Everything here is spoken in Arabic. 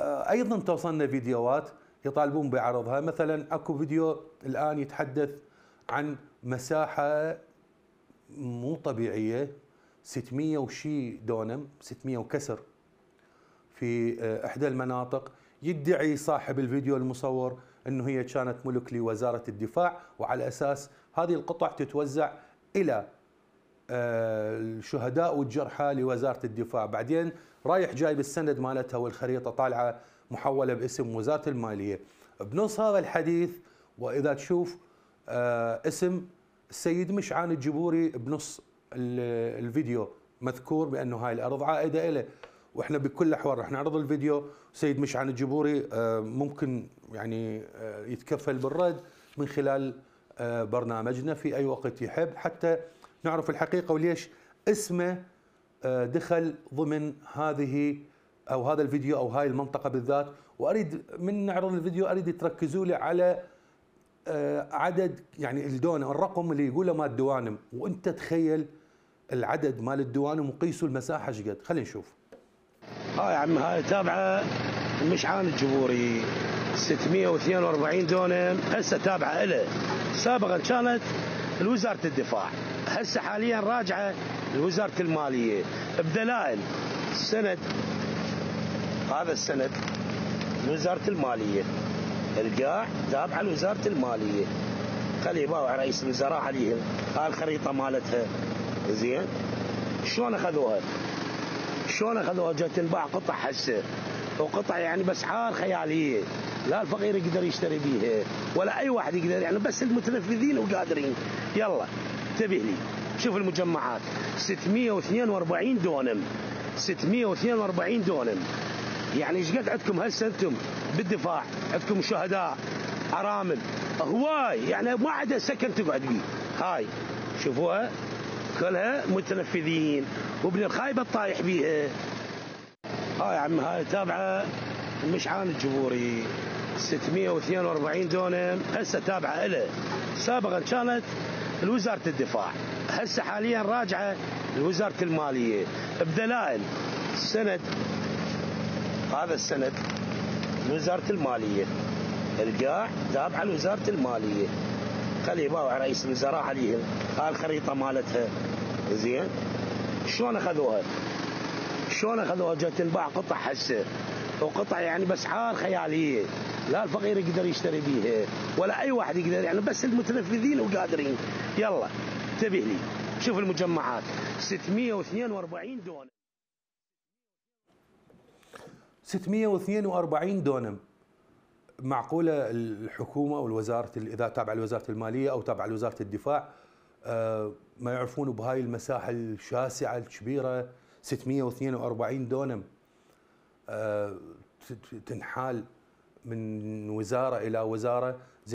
آه، أيضا توصلنا فيديوهات يطالبون بعرضها. مثلا أكو فيديو الآن يتحدث عن مساحة مو طبيعية 600 وشي دونم 600 وكسر في آه، إحدى المناطق. يدعي صاحب الفيديو المصور إنه هي كانت ملك لوزارة الدفاع وعلى أساس هذه القطع تتوزع إلى الشهداء والجرحى لوزارة الدفاع. بعدين رايح جايب السند مالتها والخريطة طالعة محولة باسم وزارة المالية. بنص هذا الحديث وإذا تشوف آه، اسم السيد مشعان الجبوري بنص الفيديو مذكور بأنه هاي الأرض عائدة له وإحنا بكل الاحوال راح نعرض الفيديو. سيد مشعان الجبوري آه، ممكن يعني آه، يتكفل بالرد من خلال برنامجنا في أي وقت يحب. حتى نعرف الحقيقة وليش اسمه دخل ضمن هذه أو هذا الفيديو أو هاي المنطقة بالذات. وأريد من نعرض الفيديو أريد تركزوا لي على آه، عدد يعني الدون الرقم اللي يقوله مال الدوانم وأنت تخيل العدد مال الدوانم وقيسوا المساحة إيش قد. خلينا نشوف. هاي عم هاي تابعة المشعان الجبوري 642 دونم هسه تابعة له سابقا كانت لوزارة الدفاع. هسه حاليا راجعة لوزارة المالية. بدلائل. سند. هذا السند. لوزارة المالية. القاع تابعه لوزارة المالية. خليه يباوع رئيس الوزراء عليهم. هاي الخريطة مالتها. زين؟ شلون أخذوها؟ شلون أخذوها؟ جت تنباع قطع هسه وقطع يعني باسعار خياليه لا الفقير يقدر يشتري بيها ولا أي واحد يقدر يعني بس المتنفذين وقادرين. يلا انتبه لي. شوف المجمعات. 642 دونم. 642 دونم. يعني إيش قد عندكم؟ هسه أنتم بالدفاع. عندكم شهداء أرامل. هواي! يعني ما عدا سكن تقعد بيه. هاي. شوفوها. كلها متنفذين. وابن الخايبة الطايح بيها. هاي عم هاي تابعة المشعان الجبوري 642 دونم. هسه تابعة له سابقا كانت لوزارة الدفاع. هسه حاليا راجعة لوزارة المالية. بدلائل. سند. هذا السند. لوزارة المالية. القاع تابعة لوزارة المالية. خليه يباوع رئيس الوزراء عليهم. هاي الخريطة مالتها. زين؟ شلون أخذوها؟ شلون اخذوها جت تنباع قطع هسه وقطع يعني باسعار خياليه لا الفقير يقدر يشتري بيها ولا أي واحد يقدر يعني بس المتنفذين وقادرين. يلا انتبه لي. شوف المجمعات. 642 دون 642 دونم. معقولة الحكومة أو إذا تابعه لوزارة المالية أو تابعه لوزارة الدفاع آه، ما يعرفون بهاي المساحة الشاسعة الكبيرة 642 دونم آه، تنحال من وزارة إلى وزارة.